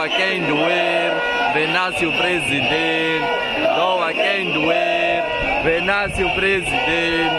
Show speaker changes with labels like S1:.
S1: Doa quem doer, renasce o presidente. Doa quem doer, renasce o presidente.